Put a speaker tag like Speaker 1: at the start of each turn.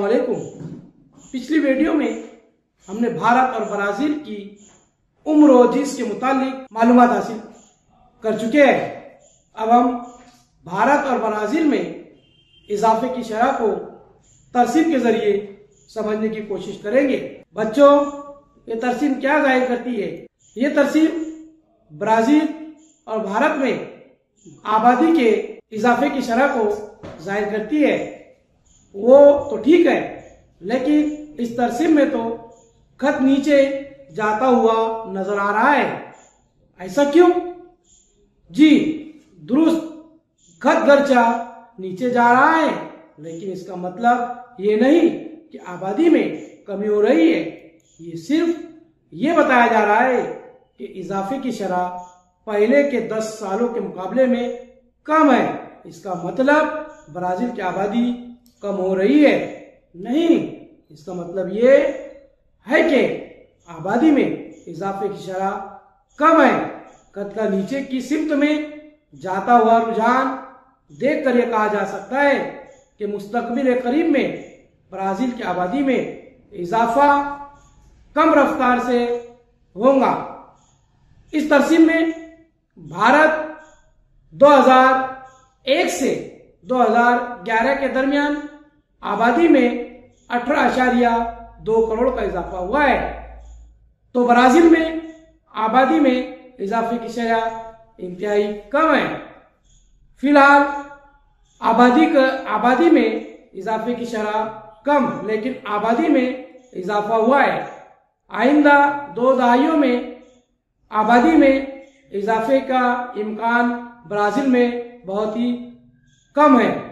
Speaker 1: वालेकुम। पिछली वीडियो में हमने भारत और ब्राज़ील की उम्र और के मुतालिक मालूम हासिल कर चुके हैं। अब हम भारत और ब्राज़ील में इजाफे की शरह को तरसीब के ज़रिए समझने की कोशिश करेंगे। बच्चों, ये तरसीम क्या ज़ाहिर करती है? ये तरसीम ब्राज़ील और भारत में आबादी के इजाफे की शरह को ज़ाहिर करती है, वो तो ठीक है, लेकिन इस तरसीम में तो खत नीचे जाता हुआ नज़र आ रहा है। ऐसा क्यों? जी, दुरुस्त खत गर्चा नीचे जा रहा है, लेकिन इसका मतलब ये नहीं कि आबादी में कमी हो रही है। ये सिर्फ़ ये बताया जा रहा है कि इजाफे की शरह पहले के 10 सालों के मुकाबले में कम है। इसका मतलब ब्राज़ील की आबादी कम हो रही है। नहीं, इसका मतलब ये है कि आबादी में इजाफे की शरह कम है। कद का नीचे की सिमत में जाता हुआ रुझान देखकर यह कहा जा सकता है कि मुस्तकबिल करीब में ब्राज़ील की आबादी में इजाफा कम रफ्तार से होगा। इस तरसीम में भारत 2001 से 2011 के दरमियान आबादी में अठारह आशारिया दो करोड़ का इजाफा हुआ है। तो ब्राज़ील में आबादी में इजाफे की शरह इंतहाई कम है। फ़िलहाल आबादी का आबादी में इजाफे की शरह कम, लेकिन आबादी में इजाफा हुआ है। आइंदा दो दहाइयों में आबादी में इजाफे का इम्कान ब्राज़ील में बहुत ही कम है।